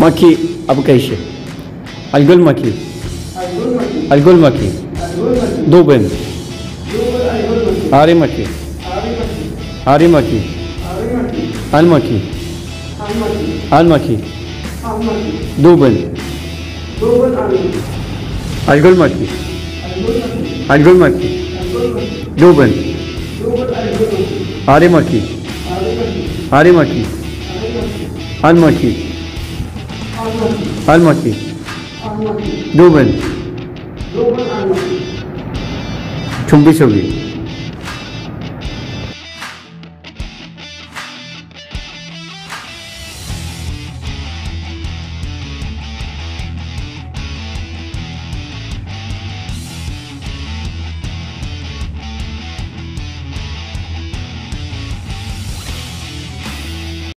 मक्खी, अब कैसे? अलगुल मक्खी। अलगुल मक्खी। दो बन। आरे मक्खी। आरे मक्खी। अल मक्खी। अल मक्खी। दो बन। अलगुल मक्खी। अलगुल मक्खी। दो बन। आरे मक्खी। आरे मक्खी। अल मक्खी। अल डूबन छुम्बी छुबी